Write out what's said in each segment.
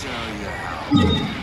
tell you how.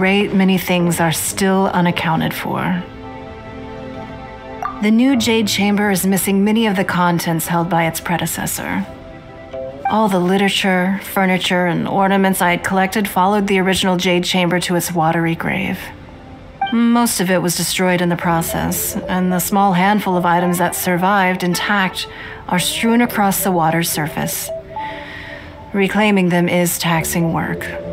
Great many things are still unaccounted for. The new Jade Chamber is missing many of the contents held by its predecessor. All the literature, furniture, and ornaments I had collected followed the original Jade Chamber to its watery grave. Most of it was destroyed in the process, and the small handful of items that survived intact are strewn across the water's surface. Reclaiming them is taxing work.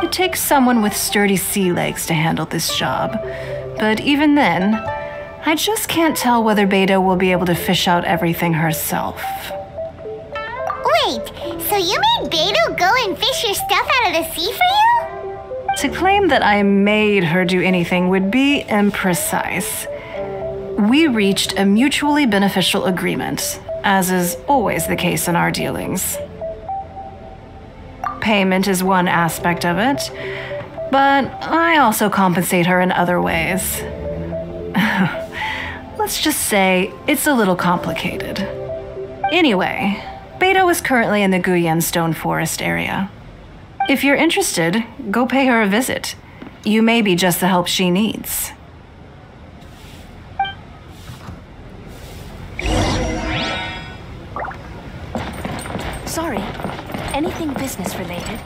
It takes someone with sturdy sea legs to handle this job, but even then, I just can't tell whether Beidou will be able to fish out everything herself. Wait, so you made Beidou go and fish your stuff out of the sea for you? To claim that I made her do anything would be imprecise. We reached a mutually beneficial agreement, as is always the case in our dealings. Payment is one aspect of it, but I also compensate her in other ways. Let's just say it's a little complicated. Anyway, Beidou is currently in the Guyun Stone Forest area. If you're interested, go pay her a visit. You may be just the help she needs. Anything business related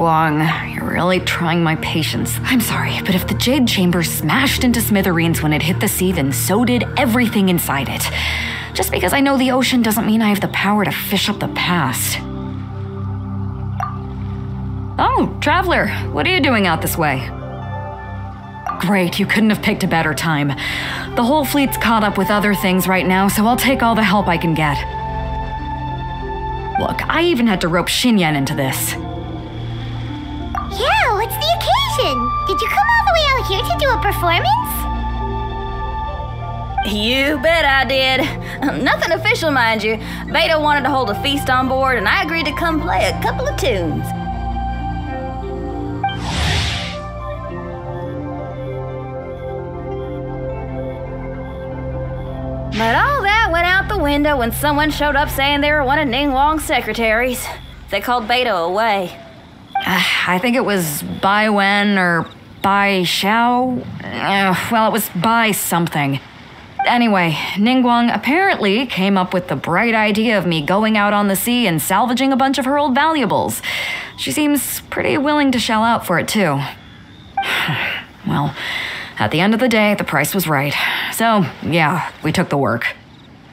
Ningguang, you're really trying my patience. I'm sorry, but if the Jade Chamber smashed into smithereens when it hit the sea, then so did everything inside it. Just because I know the ocean doesn't mean I have the power to fish up the past. Oh, Traveler, what are you doing out this way? Great, you couldn't have picked a better time. The whole fleet's caught up with other things right now, so I'll take all the help I can get. Look, I even had to rope Xinyan into this. Did you come all the way out here to do a performance? You bet I did. Nothing official, mind you. Beidou wanted to hold a feast on board, and I agreed to come play a couple of tunes. But all that went out the window when someone showed up saying they were one of Ningguang's secretaries. They called Beidou away. Uh, I think it was Bai Wen or Bai Xiao. Uh, well, it was Bai something. Anyway, Ningguang apparently came up with the bright idea of me going out on the sea and salvaging a bunch of her old valuables. She seems pretty willing to shell out for it, too. well, at the end of the day, the price was right. So, yeah, we took the work.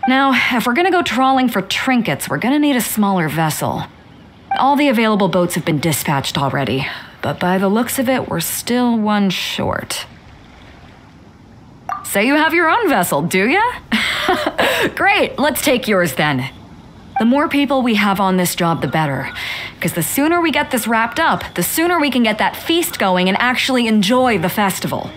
Now, if we're gonna go trawling for trinkets, we're gonna need a smaller vessel. All the available boats have been dispatched already, but by the looks of it, we're still one short. So you have your own vessel, do ya? Great, let's take yours then. The more people we have on this job, the better. Because the sooner we get this wrapped up, the sooner we can get that feast going and actually enjoy the festival.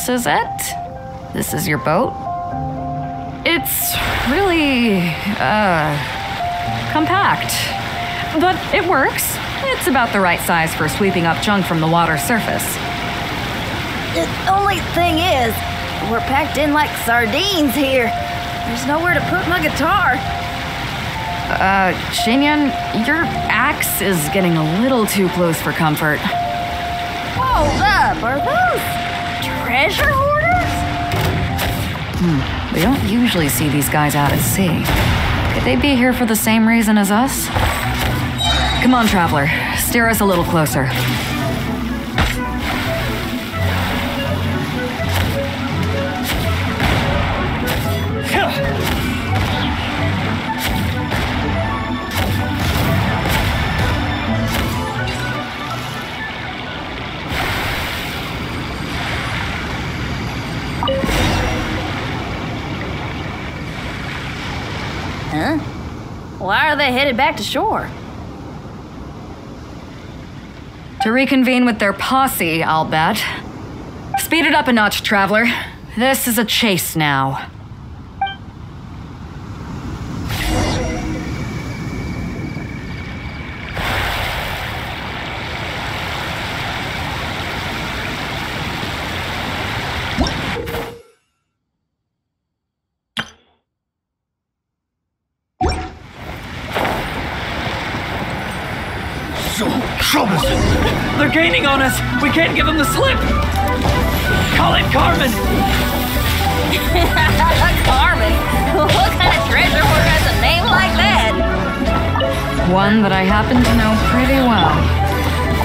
This is it? This is your boat? It's really, uh, compact. But it works. It's about the right size for sweeping up junk from the water surface. The only thing is, we're packed in like sardines here. There's nowhere to put my guitar. Uh, Xinyan, your axe is getting a little too close for comfort. Hold up, are those treasure hoarders? Hmm, we don't usually see these guys out at sea. Could they be here for the same reason as us? Come on, traveler. Steer us a little closer. Why are they headed back to shore? To reconvene with their posse, I'll bet. Speed it up a notch, traveler. This is a chase now. They're gaining on us. We can't give them the slip. Call it Carmen. Carmen? What kind of treasure hoarder has a name like that? One that I happen to know pretty well.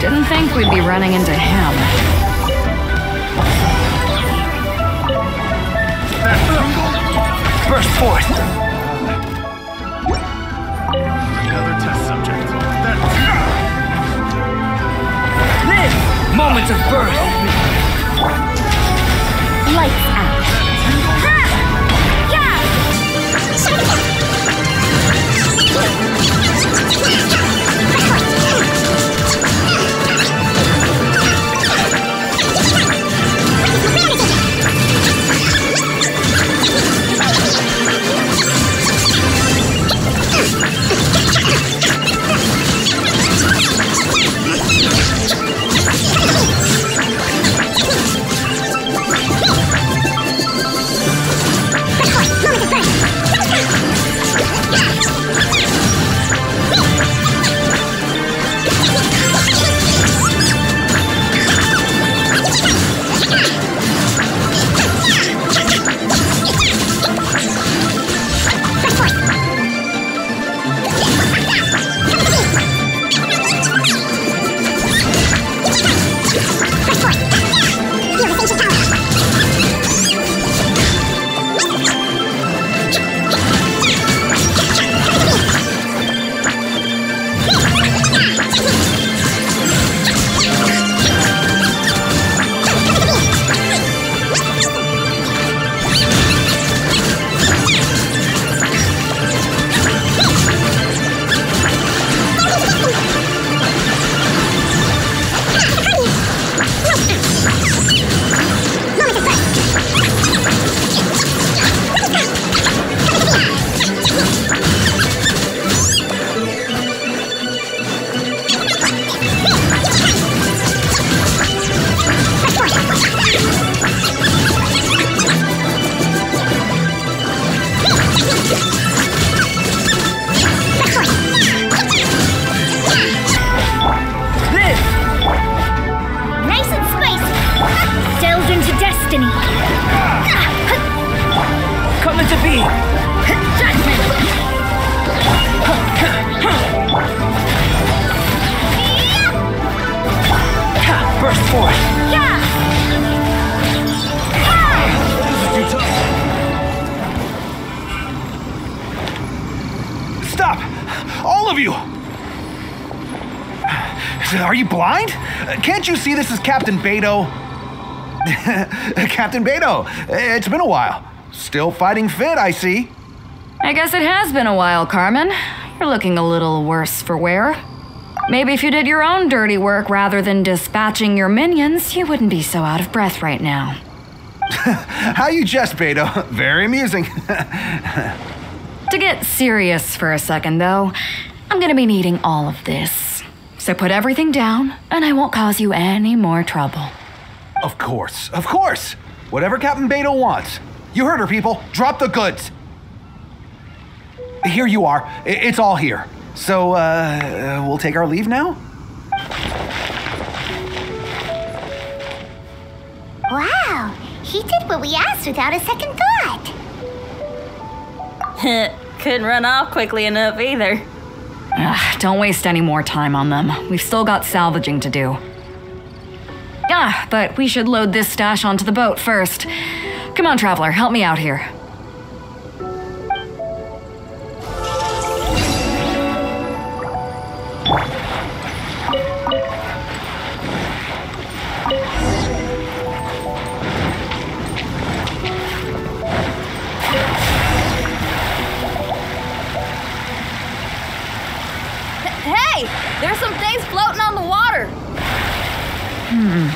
Didn't think we'd be running into him. Burst forth. Moments of birth. Lights Are you blind? Can't you see this is Captain Beidou? Captain Beidou, it's been a while. Still fighting fit, I see. I guess it has been a while, Carmen. You're looking a little worse for wear. Maybe if you did your own dirty work rather than dispatching your minions, you wouldn't be so out of breath right now. How you jest, Beidou? Very amusing. To get serious for a second, though, I'm gonna be needing all of this. So put everything down, and I won't cause you any more trouble. of course, of course. Whatever Captain Beidou wants. You heard her, people. Drop the goods. Here you are. It's all here. So, uh, we'll take our leave now? Wow, he did what we asked without a second thought. Couldn't run off quickly enough either. Ugh, don't waste any more time on them. We've still got salvaging to do. Ah, but we should load this stash onto the boat first. Come on, Traveler, help me out here. Hey, there's some things floating on the water. Hmm.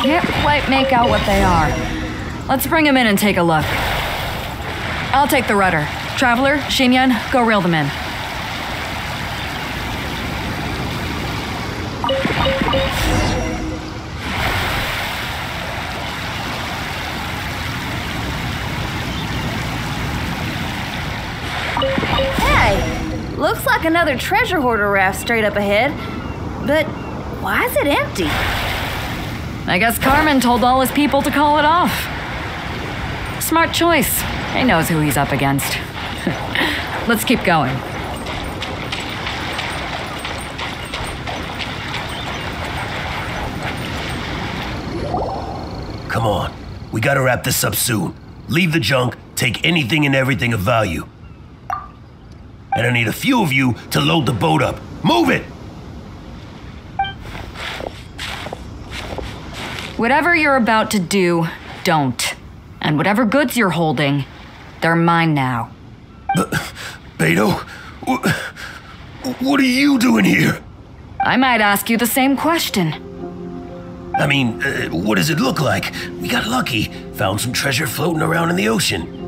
Can't quite make out what they are. Let's bring him in and take a look. I'll take the rudder. Traveler, Xinyan, go reel them in. Hey, looks like another treasure hoarder raft straight up ahead. But why is it empty? I guess Carmen told all his people to call it off. Smart choice. He knows who he's up against. Let's keep going. Come on. We gotta wrap this up soon. Leave the junk, take anything and everything of value. And I need a few of you to load the boat up. Move it! Whatever you're about to do, don't. And whatever goods you're holding, they're mine now. Beidou, what are you doing here? I might ask you the same question. I mean, uh, what does it look like? We got lucky, found some treasure floating around in the ocean.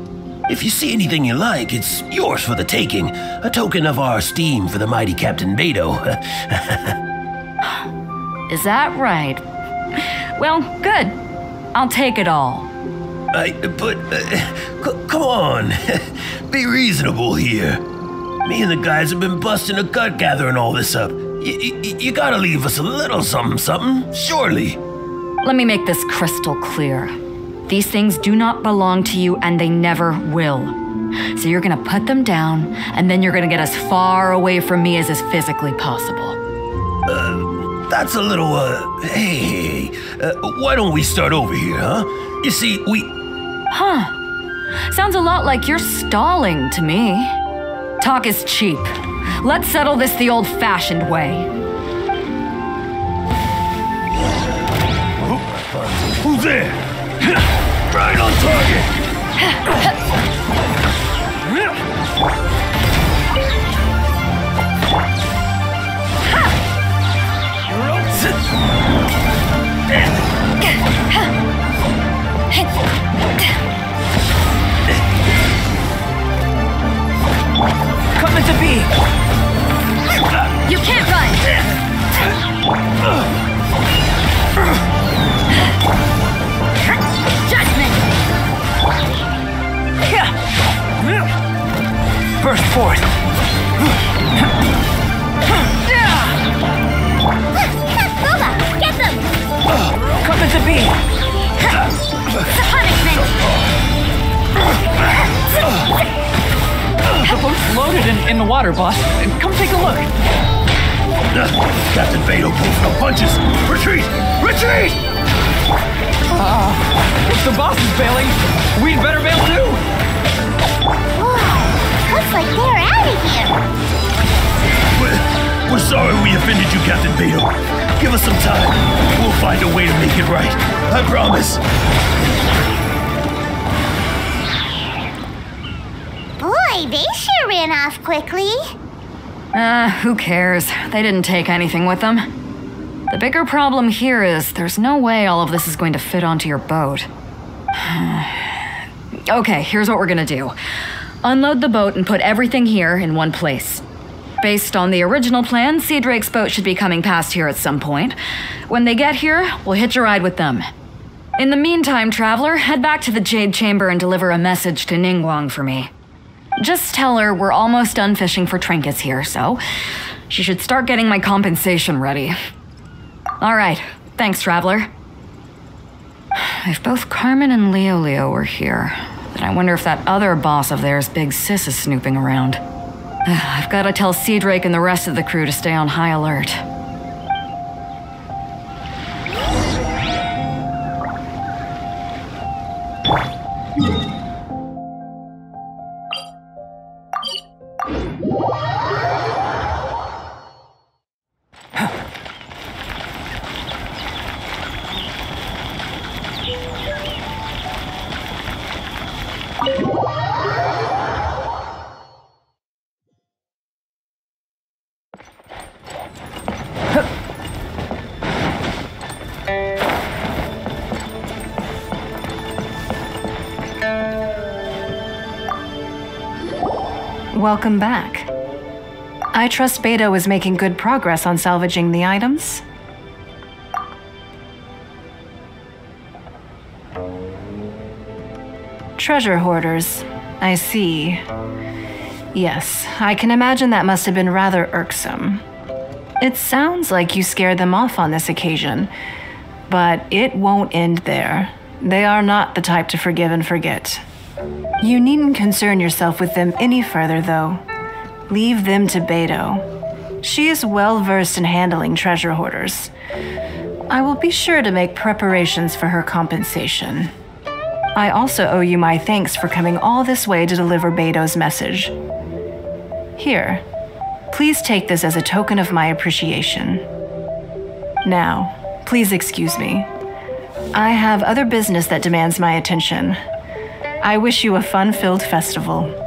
If you see anything you like, it's yours for the taking, a token of our esteem for the mighty Captain Beidou. Is that right? Well, good. I'll take it all. I, but, uh, come on, be reasonable here. Me and the guys have been busting a gut gathering all this up. Y- you gotta leave us a little something, something, surely. Let me make this crystal clear. These things do not belong to you and they never will. So you're gonna put them down, and then you're gonna get as far away from me as is physically possible. That's a little, uh, hey, uh, why don't we start over here, huh? You see, we, Sounds a lot like you're stalling to me. Talk is cheap. Let's settle this the old fashioned way. who's there? Right on target! Coming You can't run! Judgment! Burst forth. Water, boss. Come take a look. Uh, Captain Beidou pulls no punches! Retreat! Retreat! If the boss is bailing, we'd better bail too. Whoa, looks like they're out of here. We're, we're sorry we offended you, Captain Beidou. Give us some time. We'll find a way to make it right. I promise. Boy, they sure ran off quickly. Uh, who cares? They didn't take anything with them. The bigger problem here is there's no way all of this is going to fit onto your boat. okay, here's what we're gonna do unload the boat and put everything here in one place. Based on the original plan, Sea Drake's boat should be coming past here at some point. When they get here, we'll hitch a ride with them. In the meantime, traveler, head back to the Jade Chamber and deliver a message to Ningguang for me. Just tell her we're almost done fishing for trinkets here, so she should start getting my compensation ready. All right, thanks, traveler. If both Carmen and Leo Leo were here, then I wonder if that other boss of theirs, Big Sis, is snooping around. I've got to tell Sea Drake and the rest of the crew to stay on high alert. Welcome back. I trust Beidou is making good progress on salvaging the items. Treasure hoarders. I see. Yes, I can imagine that must have been rather irksome. It sounds like you scared them off on this occasion, but it won't end there. They are not the type to forgive and forget. You needn't concern yourself with them any further, though. Leave them to Beidou. She is well versed in handling treasure hoarders. I will be sure to make preparations for her compensation. I also owe you my thanks for coming all this way to deliver Beidou's message. Here, please take this as a token of my appreciation. Now, please excuse me. I have other business that demands my attention. I wish you a fun filled festival.